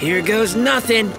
Here goes nothing.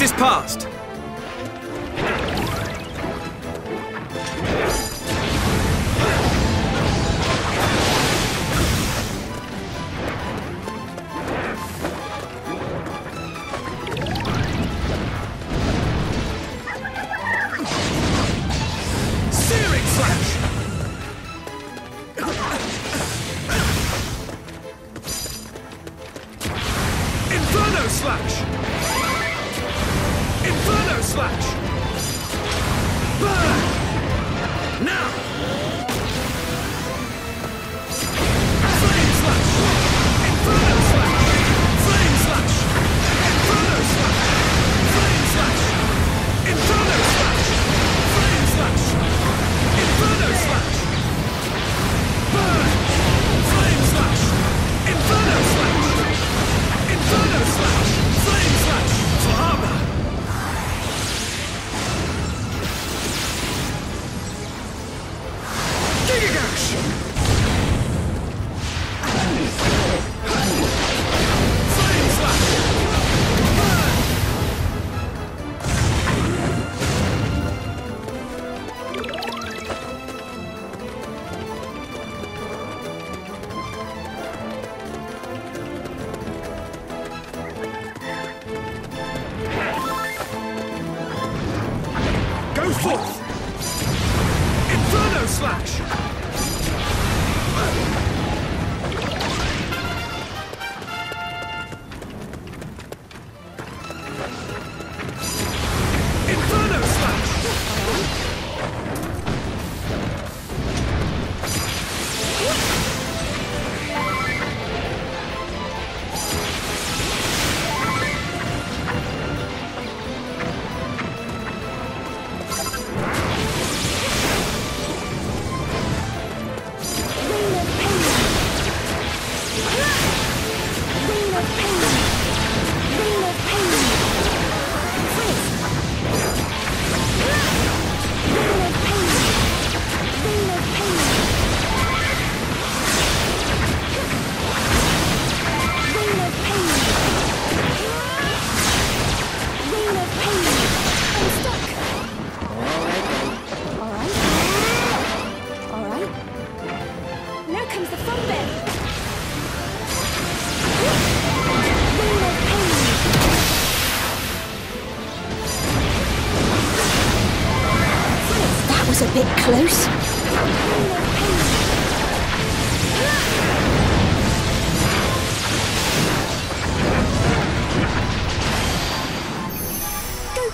It is past. slash.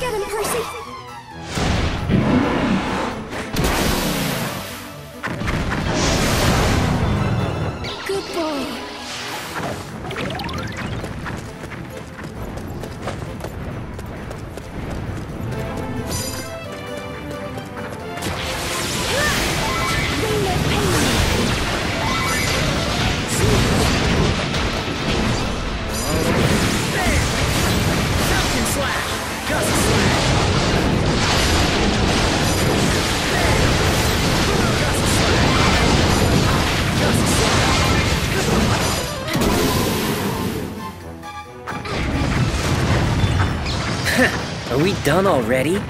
Get him, Percy! Are we done already?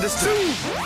Understood.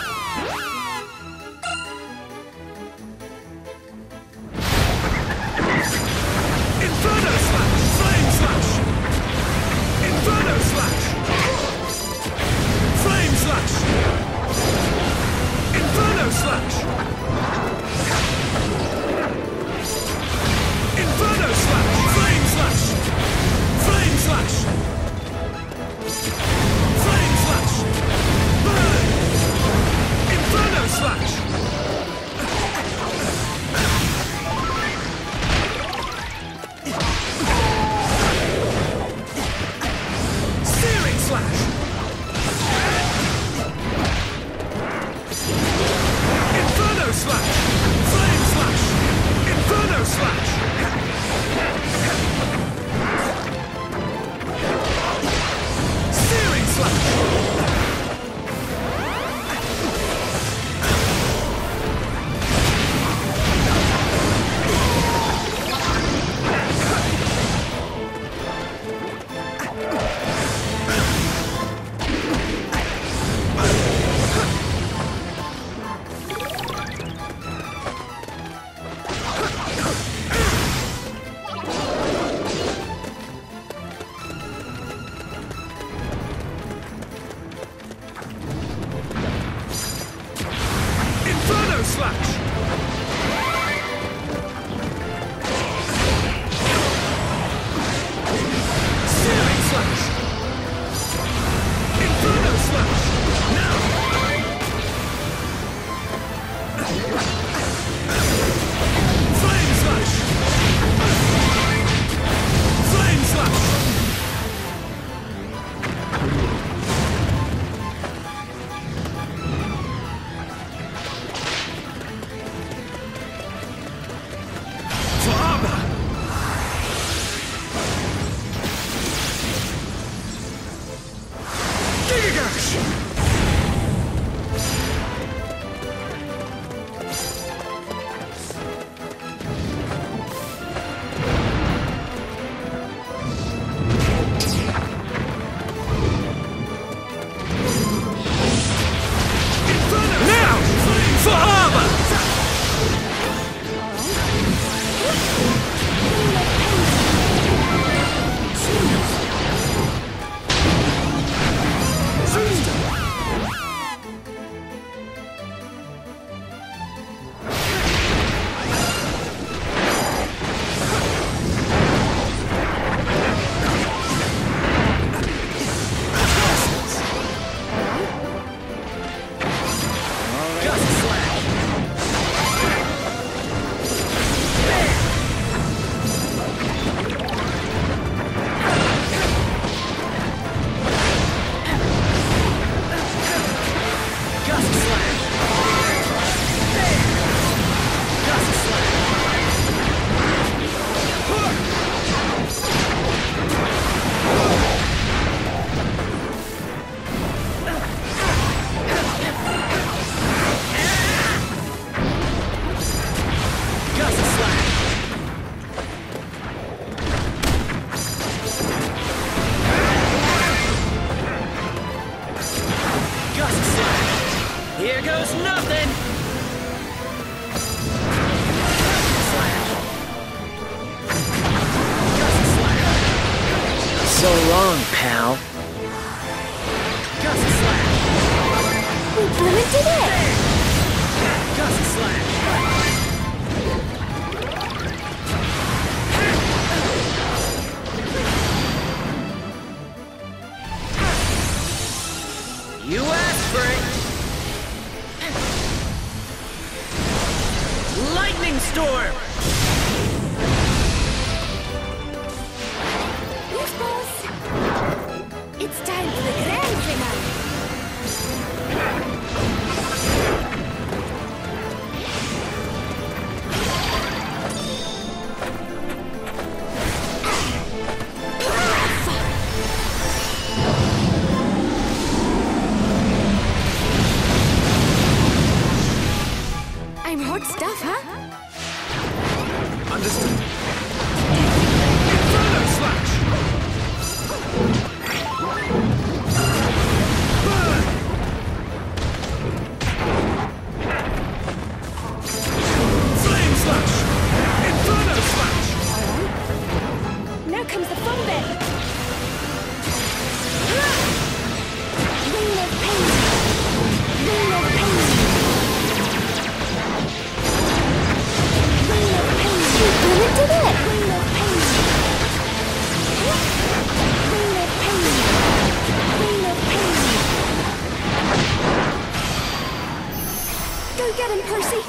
Go get him, Percy.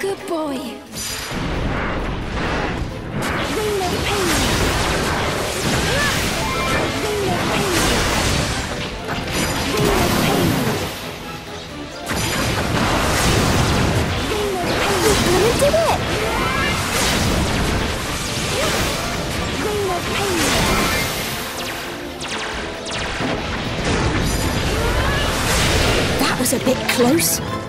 Good boy. Ring of pain. Ring of pain. Ring of pain. Ring of pain. You did it! Was a bit close.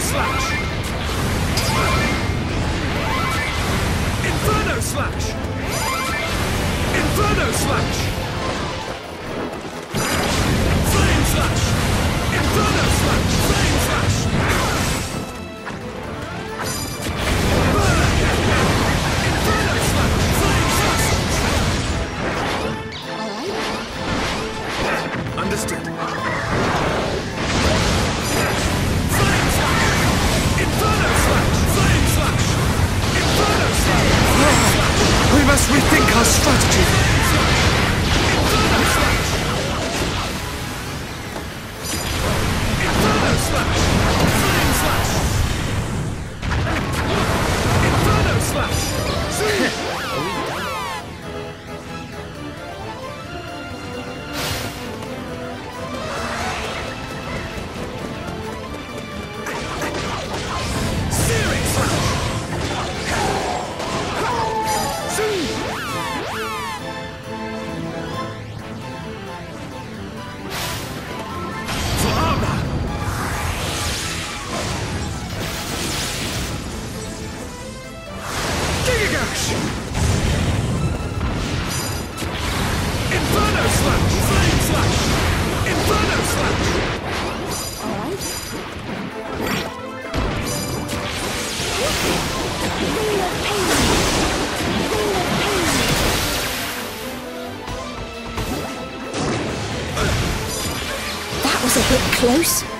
Slash! Inferno Slash! Inferno Slash! Flame Slash! Inferno Slash! Flame Slash! Inferno Slash! Flame Slash! Understood. Rethink our strategy. Slash! Flame Slash! Inferno Slash! That was a bit close.